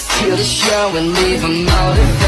steal the show and leave them out of